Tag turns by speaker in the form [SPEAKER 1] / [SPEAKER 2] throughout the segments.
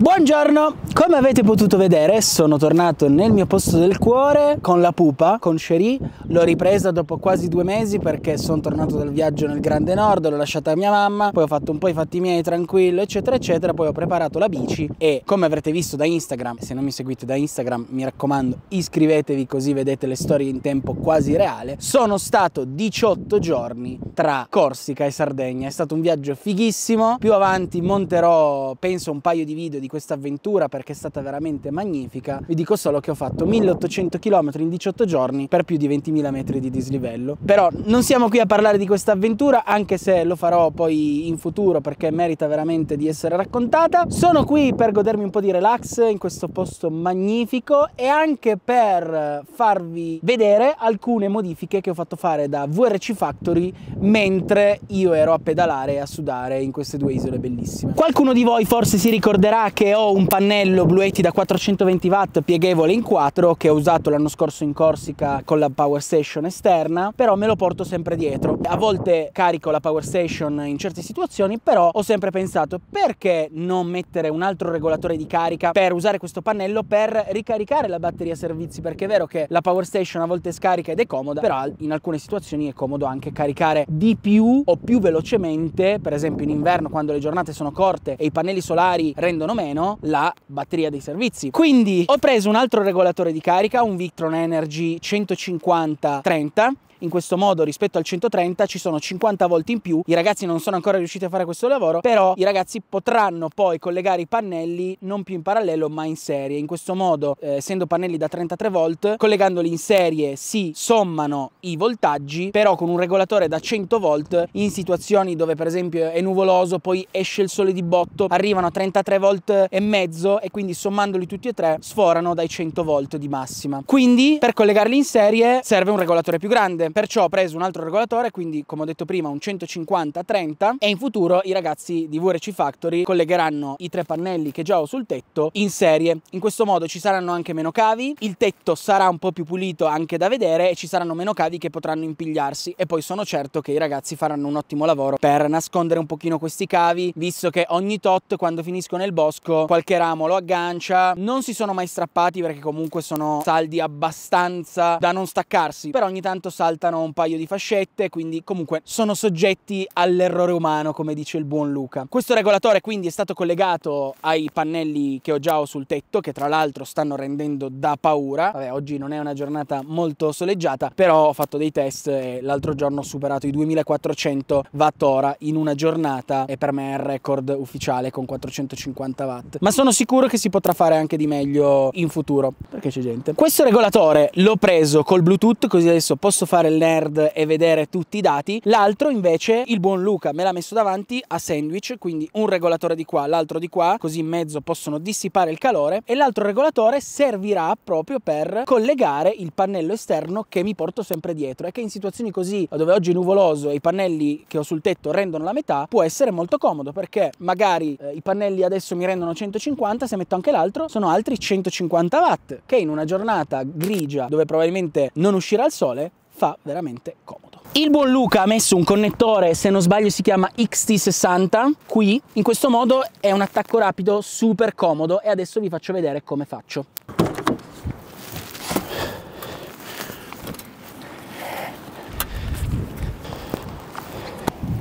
[SPEAKER 1] Buongiorno, come avete potuto vedere sono tornato nel mio posto del cuore con la pupa, con Cherie, l'ho ripresa dopo quasi due mesi perché sono tornato dal viaggio nel Grande Nord, l'ho lasciata a mia mamma, poi ho fatto un po' i fatti miei tranquillo eccetera eccetera, poi ho preparato la bici e come avrete visto da Instagram, se non mi seguite da Instagram mi raccomando iscrivetevi così vedete le storie in tempo quasi reale, sono stato 18 giorni tra Corsica e Sardegna, è stato un viaggio fighissimo, più avanti monterò penso un paio di video di questa avventura perché è stata veramente magnifica. Vi dico solo che ho fatto 1800 km in 18 giorni per più di 20.000 metri di dislivello. Però non siamo qui a parlare di questa avventura, anche se lo farò poi in futuro perché merita veramente di essere raccontata. Sono qui per godermi un po' di relax in questo posto magnifico e anche per farvi vedere alcune modifiche che ho fatto fare da VRC Factory mentre io ero a pedalare e a sudare in queste due isole bellissime. Qualcuno di voi forse si ricorderà che ho un pannello Blue 80 da 420 watt pieghevole in 4 che ho usato l'anno scorso in Corsica con la power station esterna però me lo porto sempre dietro. A volte carico la power station in certe situazioni però ho sempre pensato perché non mettere un altro regolatore di carica per usare questo pannello per ricaricare la batteria servizi? Perché è vero che la power station a volte scarica ed è comoda però in alcune situazioni è comodo anche caricare di più o più velocemente. Per esempio in inverno quando le giornate sono corte e i pannelli solari rendono meno meno la batteria dei servizi. Quindi ho preso un altro regolatore di carica, un Victron Energy 150-30 in questo modo rispetto al 130 ci sono 50 volt in più. I ragazzi non sono ancora riusciti a fare questo lavoro, però i ragazzi potranno poi collegare i pannelli non più in parallelo ma in serie. In questo modo, eh, essendo pannelli da 33 volt, collegandoli in serie si sommano i voltaggi, però con un regolatore da 100 volt in situazioni dove per esempio è nuvoloso, poi esce il sole di botto, arrivano a 33 volt e mezzo e quindi sommandoli tutti e tre sforano dai 100 volt di massima. Quindi per collegarli in serie serve un regolatore più grande perciò ho preso un altro regolatore, quindi come ho detto prima un 150-30 e in futuro i ragazzi di VRC Factory collegheranno i tre pannelli che già ho sul tetto in serie. In questo modo ci saranno anche meno cavi, il tetto sarà un po' più pulito anche da vedere e ci saranno meno cavi che potranno impigliarsi e poi sono certo che i ragazzi faranno un ottimo lavoro per nascondere un pochino questi cavi, visto che ogni tot quando finisco nel bosco qualche ramo lo aggancia, non si sono mai strappati perché comunque sono saldi abbastanza da non staccarsi, però ogni tanto saltano saltano un paio di fascette, quindi comunque sono soggetti all'errore umano, come dice il buon Luca. Questo regolatore quindi è stato collegato ai pannelli che ho già ho sul tetto, che tra l'altro stanno rendendo da paura. Vabbè, oggi non è una giornata molto soleggiata, però ho fatto dei test e l'altro giorno ho superato i 2400 watt ora in una giornata e per me è il record ufficiale con 450 watt. Ma sono sicuro che si potrà fare anche di meglio in futuro, perché c'è gente. Questo regolatore l'ho preso col Bluetooth, così adesso posso fare il nerd e vedere tutti i dati. L'altro invece, il buon Luca me l'ha messo davanti a sandwich, quindi un regolatore di qua, l'altro di qua, così in mezzo possono dissipare il calore e l'altro regolatore servirà proprio per collegare il pannello esterno che mi porto sempre dietro e che in situazioni così dove oggi è nuvoloso e i pannelli che ho sul tetto rendono la metà può essere molto comodo perché magari eh, i pannelli adesso mi rendono 150 se metto anche l'altro sono altri 150 watt che in una giornata grigia dove probabilmente non uscirà il sole fa veramente comodo. Il buon Luca ha messo un connettore, se non sbaglio si chiama XT60, qui. In questo modo è un attacco rapido super comodo e adesso vi faccio vedere come faccio.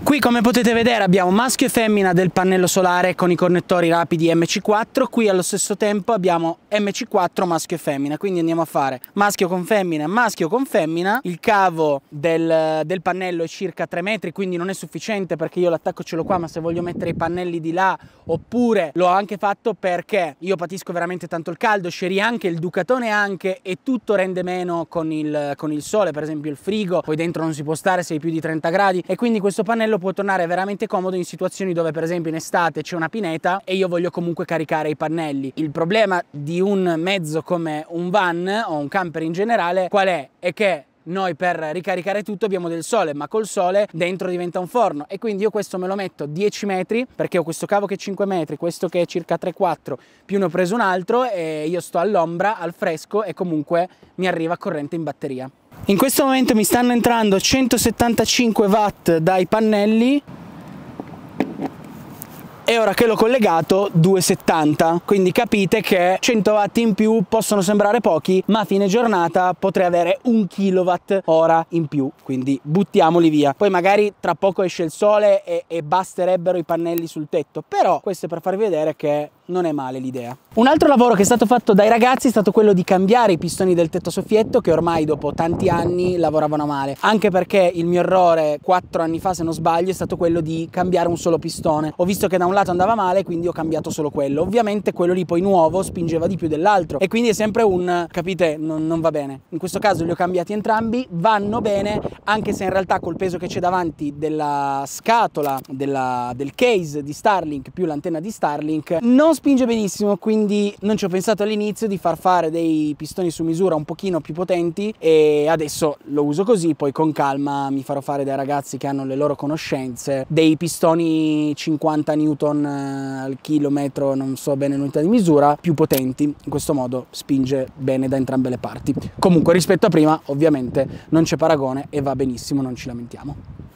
[SPEAKER 1] Qui come potete vedere abbiamo maschio e femmina del pannello solare con i connettori rapidi MC4, qui allo stesso tempo abbiamo MC4 maschio e femmina, quindi andiamo a fare maschio con femmina, maschio con femmina, il cavo del, del pannello è circa 3 metri, quindi non è sufficiente perché io l'attacco ce l'ho qua, ma se voglio mettere i pannelli di là, oppure l'ho anche fatto perché io patisco veramente tanto il caldo, sceri anche, il ducatone anche e tutto rende meno con il, con il sole, per esempio il frigo, poi dentro non si può stare se hai più di 30 gradi e quindi questo pannello può tornare veramente comodo in situazioni dove per esempio in estate c'è una pineta e io voglio comunque caricare i pannelli. Il problema di un mezzo come un van o un camper in generale qual è? È che noi per ricaricare tutto abbiamo del sole, ma col sole dentro diventa un forno e quindi io questo me lo metto 10 metri perché ho questo cavo che è 5 metri, questo che è circa 3-4, più ne ho preso un altro e io sto all'ombra, al fresco e comunque mi arriva corrente in batteria. In questo momento mi stanno entrando 175 watt dai pannelli e ora che l'ho collegato 2,70 quindi capite che 100 watt in più possono sembrare pochi ma a fine giornata potrei avere un kilowatt ora in più. Quindi buttiamoli via. Poi magari tra poco esce il sole e, e basterebbero i pannelli sul tetto. Però questo è per farvi vedere che non è male l'idea. Un altro lavoro che è stato fatto dai ragazzi è stato quello di cambiare i pistoni del tetto soffietto che ormai dopo tanti anni lavoravano male, anche perché il mio errore 4 anni fa se non sbaglio è stato quello di cambiare un solo pistone. Ho visto che da un lato andava male quindi ho cambiato solo quello. Ovviamente quello lì poi nuovo spingeva di più dell'altro e quindi è sempre un, capite, non, non va bene. In questo caso li ho cambiati entrambi, vanno bene anche se in realtà col peso che c'è davanti della scatola, della, del case di Starlink più l'antenna di Starlink non spinge benissimo quindi non ci ho pensato all'inizio di far fare dei pistoni su misura un pochino più potenti e adesso lo uso così poi con calma mi farò fare dai ragazzi che hanno le loro conoscenze. Dei pistoni 50 newton eh, al chilometro non so bene l'unità di misura più potenti. In questo modo spinge bene da entrambe le parti. Comunque rispetto a prima ovviamente non c'è paragone e va benissimo non ci lamentiamo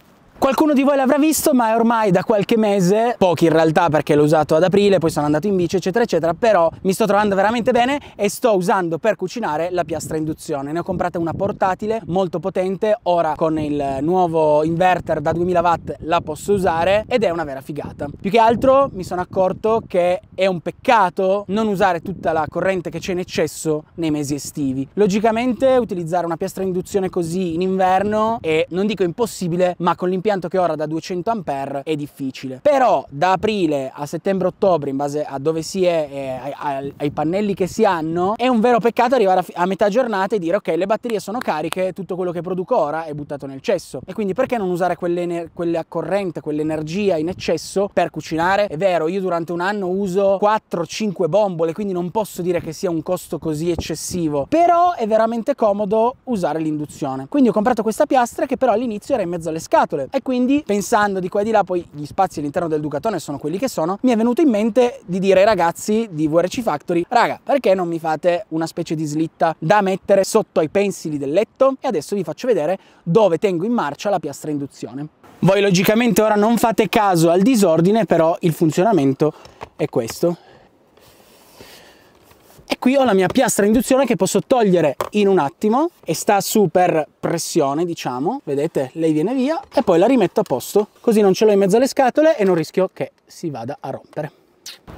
[SPEAKER 1] Qualcuno di voi l'avrà visto, ma è ormai da qualche mese, pochi in realtà perché l'ho usato ad aprile, poi sono andato in bici, eccetera, eccetera, però mi sto trovando veramente bene e sto usando per cucinare la piastra induzione. Ne ho comprata una portatile molto potente, ora con il nuovo inverter da 2000 watt la posso usare ed è una vera figata. Più che altro mi sono accorto che è un peccato non usare tutta la corrente che c'è in eccesso nei mesi estivi. Logicamente utilizzare una piastra induzione così in inverno è, non dico impossibile, ma con l'impianto impianto che ora da 200 A è difficile. Però da aprile a settembre-ottobre, in base a dove si è e ai, ai, pannelli che si hanno, è un vero peccato arrivare a, a metà giornata e dire ok, le batterie sono cariche, tutto quello che produco ora è buttato nel cesso. E quindi perché non usare quella corrente, quell'energia in eccesso per cucinare? È vero, io durante un anno uso 4-5 bombole, quindi non posso dire che sia un costo così eccessivo, però è veramente comodo usare l'induzione. Quindi ho comprato questa piastra che però all'inizio era in mezzo alle scatole e quindi pensando di qua e di là, poi gli spazi all'interno del Ducatone sono quelli che sono, mi è venuto in mente di dire ai ragazzi di VRC Factory, raga, perché non mi fate una specie di slitta da mettere sotto ai pensili del letto? E adesso vi faccio vedere dove tengo in marcia la piastra induzione. Voi logicamente ora non fate caso al disordine, però il funzionamento è questo qui ho la mia piastra induzione che posso togliere in un attimo e sta su per pressione diciamo. Vedete? Lei viene via e poi la rimetto a posto. Così non ce l'ho in mezzo alle scatole e non rischio che si vada a rompere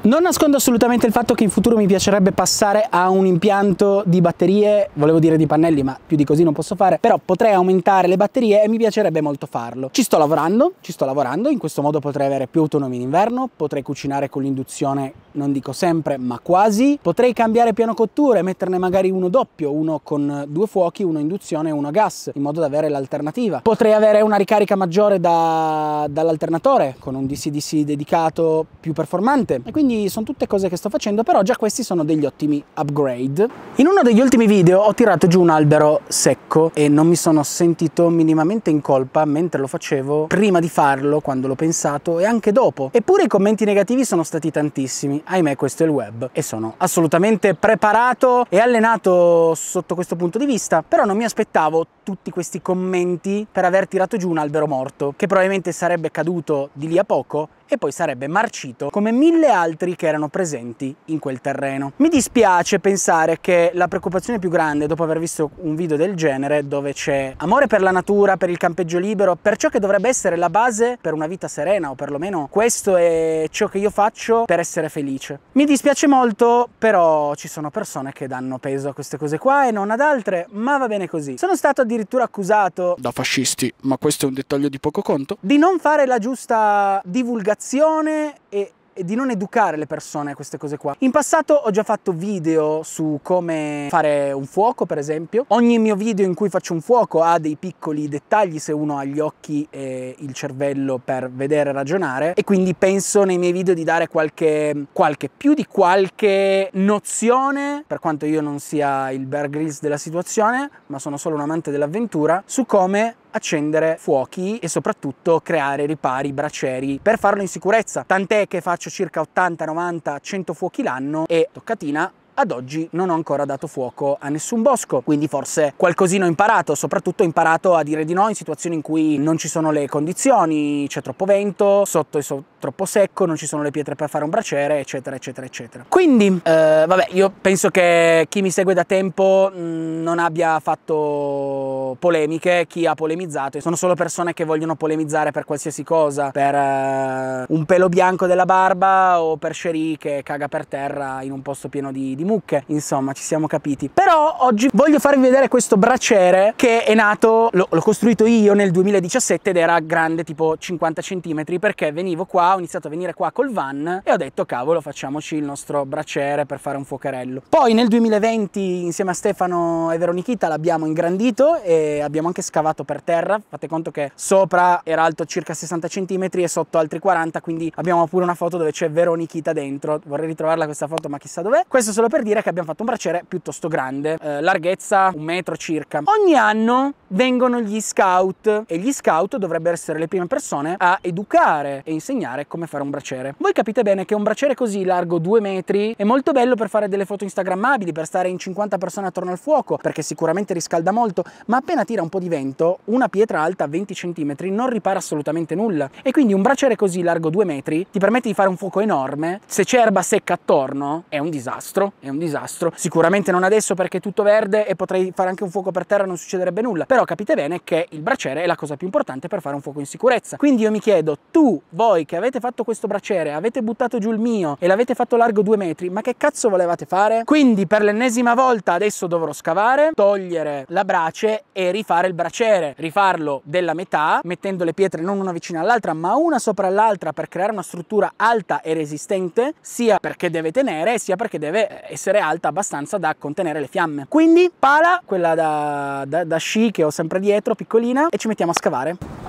[SPEAKER 1] non nascondo assolutamente il fatto che in futuro mi piacerebbe passare a un impianto di batterie, volevo dire di pannelli, ma più di così non posso fare, però potrei aumentare le batterie e mi piacerebbe molto farlo. Ci sto lavorando, ci sto lavorando, in questo modo potrei avere più autonomia in inverno, potrei cucinare con l'induzione, non dico sempre, ma quasi, potrei cambiare piano cottura e metterne magari uno doppio, uno con due fuochi, uno induzione e uno a gas, in modo da avere l'alternativa. Potrei avere una ricarica maggiore da, dall'alternatore, con un DC-DC dedicato più performante, e quindi sono tutte cose che sto facendo, però già questi sono degli ottimi upgrade. In uno degli ultimi video ho tirato giù un albero secco e non mi sono sentito minimamente in colpa mentre lo facevo, prima di farlo, quando l'ho pensato e anche dopo. Eppure i commenti negativi sono stati tantissimi, ahimè questo è il web e sono assolutamente preparato e allenato sotto questo punto di vista, però non mi aspettavo tutti questi commenti per aver tirato giù un albero morto, che probabilmente sarebbe caduto di lì a poco e poi sarebbe marcito come mille altri che erano presenti in quel terreno. Mi dispiace pensare che la preoccupazione più grande dopo aver visto un video del genere dove c'è amore per la natura, per il campeggio libero, per ciò che dovrebbe essere la base per una vita serena o perlomeno questo è ciò che io faccio per essere felice. Mi dispiace molto però ci sono persone che danno peso a queste cose qua e non ad altre, ma va bene così. Sono stato addirittura accusato
[SPEAKER 2] da fascisti, ma questo è un dettaglio di poco conto,
[SPEAKER 1] di non fare la giusta divulgazione comunicazione e e di non educare le persone a queste cose qua. In passato ho già fatto video su come fare un fuoco, per esempio. Ogni mio video in cui faccio un fuoco ha dei piccoli dettagli se uno ha gli occhi e il cervello per vedere e ragionare e quindi penso nei miei video di dare qualche, qualche più di qualche nozione, per quanto io non sia il Bear Grylls della situazione, ma sono solo un amante dell'avventura, su come accendere fuochi e soprattutto creare ripari, bracieri per farlo in sicurezza. Tant'è che faccio circa 80, 90, 100 fuochi l'anno e toccatina ad oggi non ho ancora dato fuoco a nessun bosco, quindi forse qualcosina ho imparato, soprattutto ho imparato a dire di no in situazioni in cui non ci sono le condizioni, c'è troppo vento, sotto è so troppo secco, non ci sono le pietre per fare un braciere, eccetera, eccetera, eccetera. Quindi, eh, vabbè, io penso che chi mi segue da tempo mh, mm, non abbia fatto polemiche, chi ha polemizzato, sono solo persone che vogliono polemizzare per qualsiasi cosa, per eh, un pelo bianco della barba o per Sherry che caga per terra in un posto pieno di, di mucche, insomma, ci siamo capiti. Però oggi voglio farvi vedere questo braciere che è nato, l'ho costruito io nel 2017 ed era grande tipo 50 cm perché venivo qua ho iniziato a venire qua col van e ho detto cavolo facciamoci il nostro braciere per fare un fuocherello. Poi nel 2020 insieme a Stefano e Veronichita l'abbiamo ingrandito e abbiamo anche scavato per terra, fate conto che sopra era alto circa 60 cm e sotto altri 40 quindi abbiamo pure una foto dove c'è Veronichita dentro, vorrei ritrovarla questa foto ma chissà dov'è. Questo solo per dire che abbiamo fatto un braciere piuttosto grande, eh, larghezza un metro circa. Ogni anno vengono gli scout e gli scout dovrebbero essere le prime persone a educare e insegnare come fare un braciere. Voi capite bene che un braciere così largo 2 metri è molto bello per fare delle foto instagrammabili, per stare in 50 persone attorno al fuoco, perché sicuramente riscalda molto, ma appena tira un po' di vento, una pietra alta 20 cm non ripara assolutamente nulla. E quindi un braciere così largo 2 metri ti permette di fare un fuoco enorme, se c'è erba secca attorno è un disastro, è un disastro. Sicuramente non adesso perché è tutto verde e potrei fare anche un fuoco per terra non succederebbe nulla, però capite bene che il braciere è la cosa più importante per fare un fuoco in sicurezza. Quindi io mi chiedo, tu, voi che avete fatto questo braciere, avete buttato giù il mio e l'avete fatto largo due metri, ma che cazzo volevate fare? Quindi per l'ennesima volta adesso dovrò scavare, togliere la brace e rifare il braciere, rifarlo della metà, mettendo le pietre non una vicina all'altra, ma una sopra l'altra per creare una struttura alta e resistente, sia perché deve tenere, sia perché deve essere alta abbastanza da contenere le fiamme. Quindi pala, quella da, da, da sci che ho sempre dietro, piccolina, e ci mettiamo a scavare.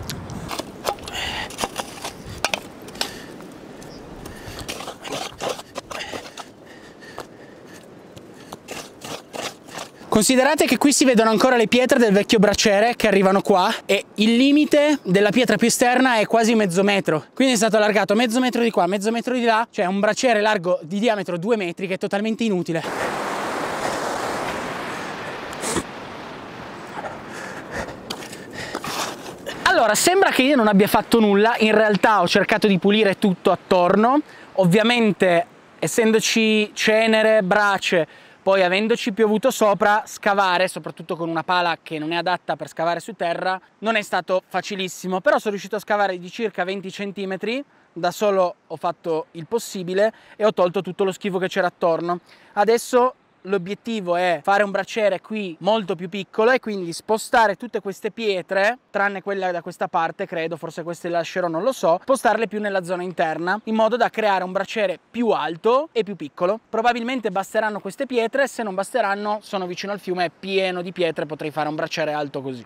[SPEAKER 1] Considerate che qui si vedono ancora le pietre del vecchio braciere che arrivano qua e il limite della pietra più esterna è quasi mezzo metro. Quindi è stato allargato mezzo metro di qua, mezzo metro di là, cioè un braciere largo di diametro 2 metri che è totalmente inutile. Allora, sembra che io non abbia fatto nulla, in realtà ho cercato di pulire tutto attorno, ovviamente essendoci cenere, brace, poi avendoci piovuto sopra, scavare, soprattutto con una pala che non è adatta per scavare su terra, non è stato facilissimo, però sono riuscito a scavare di circa 20 cm, da solo ho fatto il possibile e ho tolto tutto lo schifo che c'era attorno. Adesso l'obiettivo è fare un braciere qui molto più piccolo e quindi spostare tutte queste pietre, tranne quella da questa parte, credo, forse queste le lascerò, non lo so, spostarle più nella zona interna, in modo da creare un braciere più alto e più piccolo. Probabilmente basteranno queste pietre, se non basteranno sono vicino al fiume, è pieno di pietre, potrei fare un braciere alto così.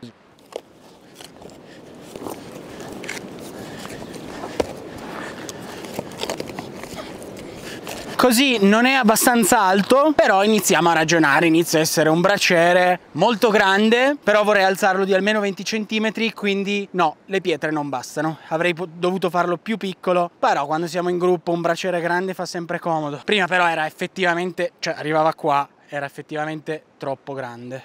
[SPEAKER 1] Così non è abbastanza alto, però iniziamo a ragionare, inizia a essere un braciere molto grande, però vorrei alzarlo di almeno 20 cm, quindi no, le pietre non bastano. Avrei dovuto farlo più piccolo, però quando siamo in gruppo un braciere grande fa sempre comodo. Prima però era effettivamente, cioè arrivava qua, era effettivamente troppo grande.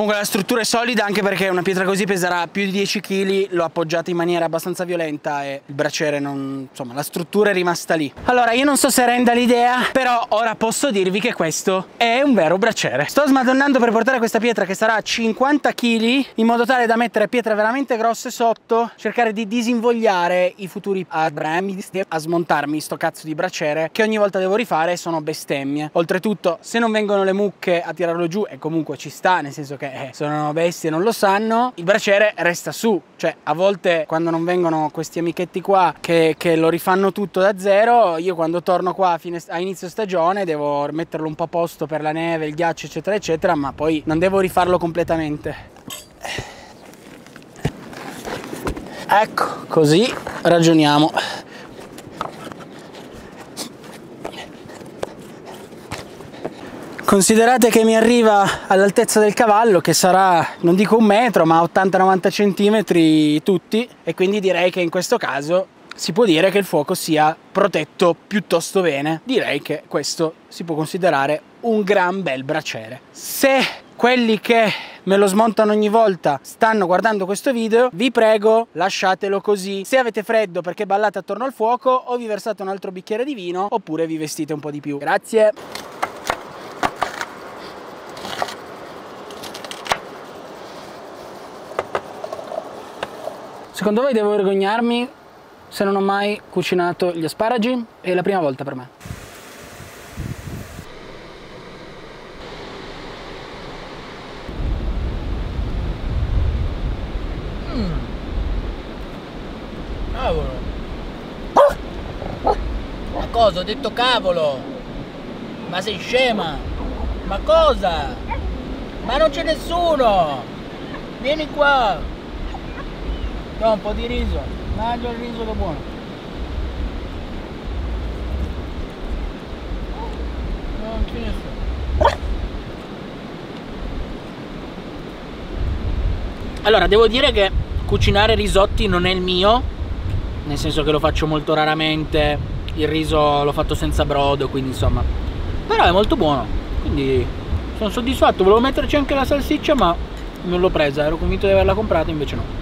[SPEAKER 1] Comunque la struttura è solida anche perché una pietra così peserà più di 10 kg, l'ho appoggiata in maniera abbastanza violenta e il braciere non... insomma la struttura è rimasta lì. Allora io non so se renda l'idea, però ora posso dirvi che questo è un vero braciere. Sto smadonnando per portare questa pietra che sarà 50 kg in modo tale da mettere pietre veramente grosse sotto, cercare di disinvogliare i futuri adrami a smontarmi sto cazzo di braciere che ogni volta devo rifare sono bestemmie. Oltretutto se non vengono le mucche a tirarlo giù e comunque ci sta, nel senso che eh, sono bestie non lo sanno, il braciere resta su. Cioè, a volte quando non vengono questi amichetti qua che, che lo rifanno tutto da zero, io quando torno qua a, fine, a inizio stagione devo metterlo un po' a posto per la neve, il ghiaccio, eccetera, eccetera, ma poi non devo rifarlo completamente. Ecco, così ragioniamo. Considerate che mi arriva all'altezza del cavallo che sarà, non dico un metro, ma 80-90 centimetri tutti e quindi direi che in questo caso si può dire che il fuoco sia protetto piuttosto bene. Direi che questo si può considerare un gran bel braciere. Se quelli che me lo smontano ogni volta stanno guardando questo video, vi prego lasciatelo così. Se avete freddo perché ballate attorno al fuoco o vi versate un altro bicchiere di vino oppure vi vestite un po' di più. Grazie. Secondo voi devo vergognarmi se non ho mai cucinato gli asparagi? È la prima volta per me.
[SPEAKER 3] Cavolo. Ma cosa? Ho detto cavolo. Ma sei scema? Ma cosa? Ma non c'è nessuno. Vieni qua. Do un po' di riso. Mangia il riso che buono. Non c'è nessuno. Allora, devo dire che cucinare risotti non è il mio, nel senso che lo faccio molto raramente, il riso l'ho fatto senza brodo, quindi insomma. Però è molto buono, quindi sono soddisfatto, volevo metterci anche la salsiccia ma non l'ho presa, ero convinto di averla comprata, invece no.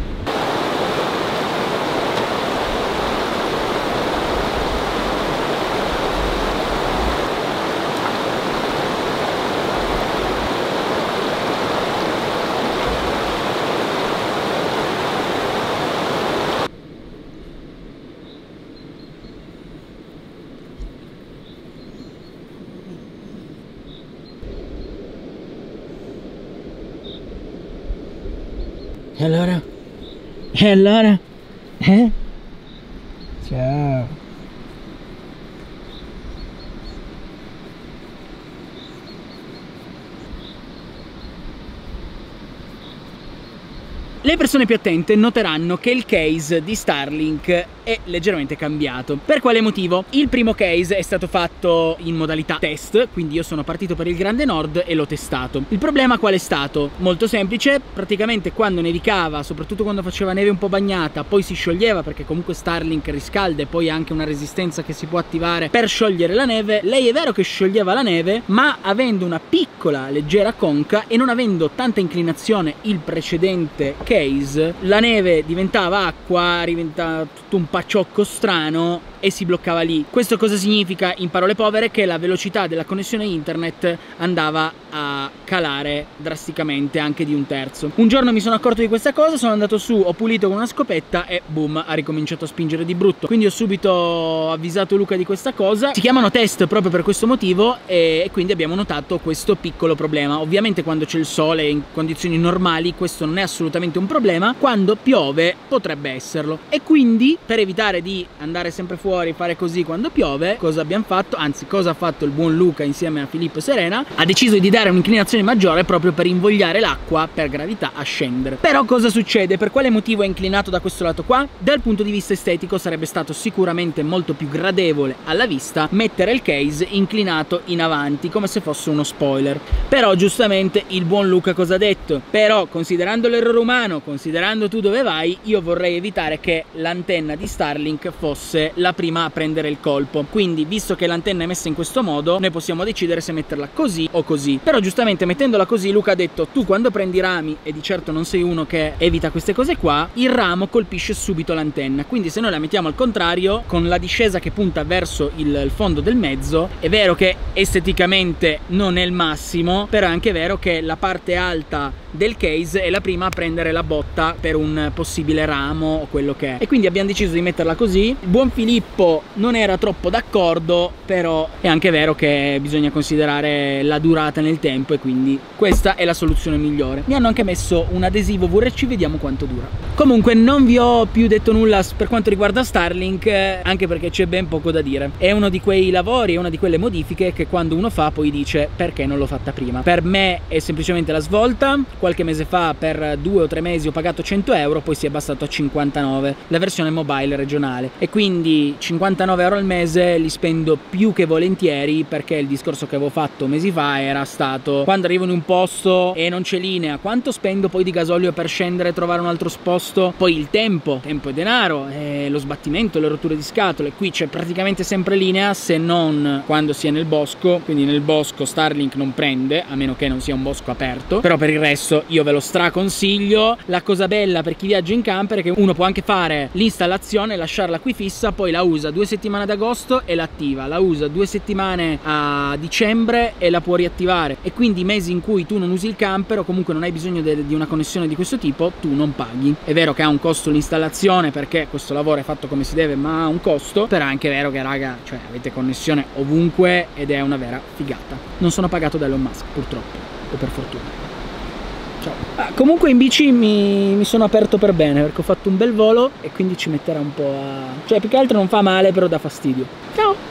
[SPEAKER 3] E allora? E allora? Eh? Ciao.
[SPEAKER 1] Le persone più attente noteranno che il case di Starlink è leggermente cambiato. Per quale motivo? Il primo case è stato fatto in modalità test, quindi io sono partito per il Grande Nord e l'ho testato. Il problema qual è stato? Molto semplice, praticamente quando nevicava, soprattutto quando faceva neve un po' bagnata, poi si scioglieva perché comunque Starlink riscalda e poi ha anche una resistenza che si può attivare per sciogliere la neve. Lei è vero che scioglieva la neve, ma avendo una piccola leggera conca e non avendo tanta inclinazione il precedente case, la neve diventava acqua, diventava tutto un pacciocco strano e si bloccava lì. Questo cosa significa in parole povere? Che la velocità della connessione internet andava a calare drasticamente anche di un terzo. Un giorno mi sono accorto di questa cosa, sono andato su, ho pulito con una scopetta e boom, ha ricominciato a spingere di brutto. Quindi ho subito avvisato Luca di questa cosa. Si chiamano test proprio per questo motivo e quindi abbiamo notato questo piccolo problema. Ovviamente quando c'è il sole in condizioni normali questo non è assolutamente un problema, quando piove potrebbe esserlo. E quindi per evitare di andare sempre fuori fuori, fare così quando piove, cosa abbiamo fatto? Anzi, cosa ha fatto il buon Luca insieme a Filippo Serena? Ha deciso di dare un'inclinazione maggiore proprio per invogliare l'acqua per gravità a scendere. Però cosa succede? Per quale motivo è inclinato da questo lato qua? Dal punto di vista estetico sarebbe stato sicuramente molto più gradevole alla vista mettere il case inclinato in avanti come se fosse uno spoiler. Però giustamente il buon Luca cosa ha detto? Però considerando l'errore umano, considerando tu dove vai, io vorrei evitare che l'antenna di Starlink fosse la prima a prendere il colpo. Quindi, visto che l'antenna è messa in questo modo, noi possiamo decidere se metterla così o così. Però, giustamente, mettendola così, Luca ha detto: Tu quando prendi rami, e di certo non sei uno che evita queste cose qua, il ramo colpisce subito l'antenna. Quindi, se noi la mettiamo al contrario, con la discesa che punta verso il, fondo del mezzo, è vero che esteticamente non è il massimo, però è anche vero che la parte alta del case è la prima a prendere la botta per un possibile ramo o quello che è. E quindi abbiamo deciso di metterla così. Buon Filippo non era troppo d'accordo, però è anche vero che bisogna considerare la durata nel tempo e quindi questa è la soluzione migliore. Mi hanno anche messo un adesivo VRC, vediamo quanto dura. Comunque non vi ho più detto nulla per quanto riguarda Starlink, anche perché c'è ben poco da dire. È uno di quei lavori, è una di quelle modifiche che quando uno fa poi dice perché non l'ho fatta prima. Per me è semplicemente la svolta, qualche mese fa per due o tre mesi ho pagato 100 euro, poi si è abbassato a 59, la versione mobile regionale. E quindi
[SPEAKER 3] 59 euro al mese li spendo più che volentieri perché il discorso che avevo fatto mesi fa era stato quando arrivo in un posto e non c'è linea, quanto spendo poi di gasolio per scendere e trovare un altro sposto? Poi il tempo, tempo e denaro, e lo sbattimento, le rotture di scatole. Qui c'è praticamente sempre linea se non quando si è nel bosco, quindi nel bosco Starlink non prende, a meno che non sia un bosco aperto, però per il resto io ve lo straconsiglio. La cosa bella per chi viaggia in camper è che uno può anche fare l'installazione, lasciarla qui fissa, poi la usa due settimane ad agosto e l'attiva, la usa due settimane a dicembre e la può riattivare e quindi mesi in cui tu non usi il camper o comunque non hai bisogno di una connessione di questo tipo, tu non paghi. È vero che ha un costo l'installazione perché questo lavoro è fatto come si deve, ma ha un costo, però è anche vero che raga, cioè avete connessione ovunque ed è una vera figata. Non sono pagato da Elon Musk, purtroppo, o per fortuna. Ciao. Ah, comunque in bici mi, mi, sono aperto per bene perché ho fatto un bel volo e quindi ci metterà un po' a... Cioè più che altro non fa male però dà fastidio. Ciao!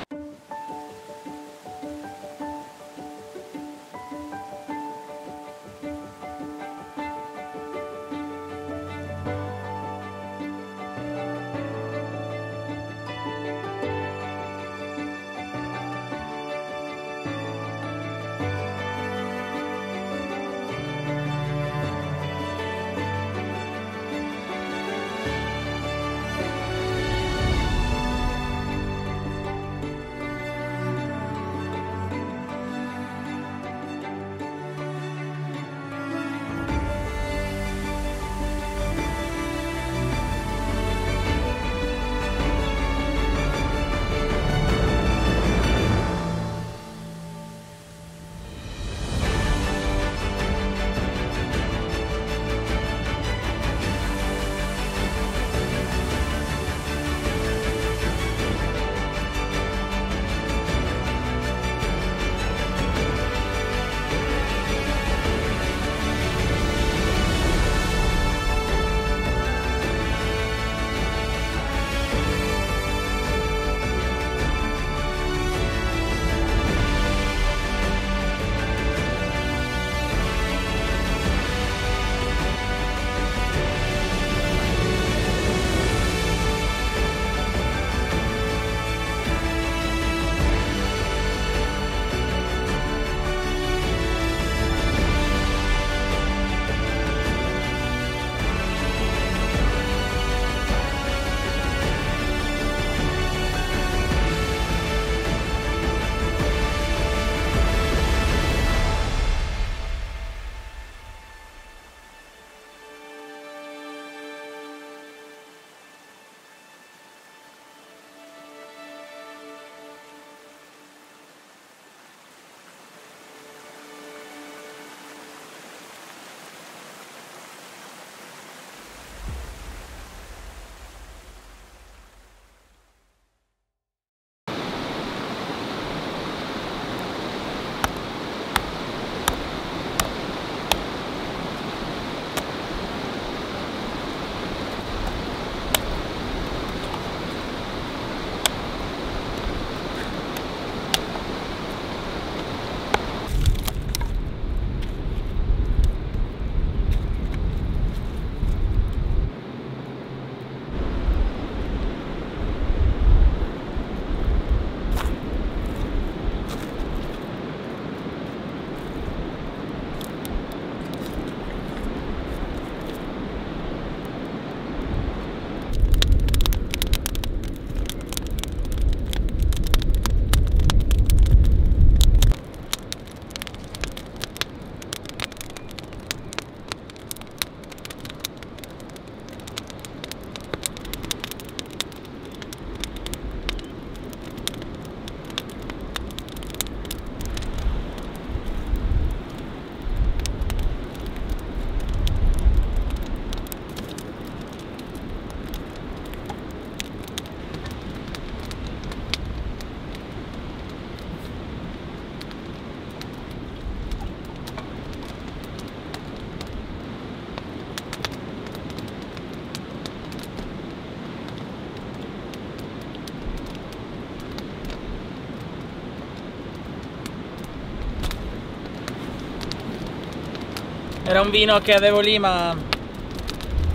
[SPEAKER 3] Era un vino che avevo lì ma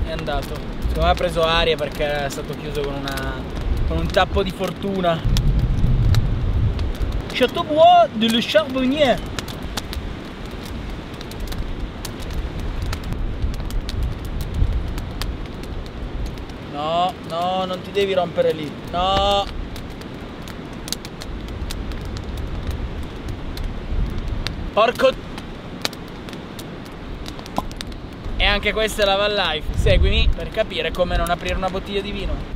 [SPEAKER 3] è andato. Secondo me ha preso aria perché è stato chiuso con una, con un tappo di fortuna. Chateaubois de Le Charbonnier. No, no, non ti devi rompere lì. No. Porco... E anche questa è la Van Life. Seguimi per capire come non aprire una bottiglia di vino.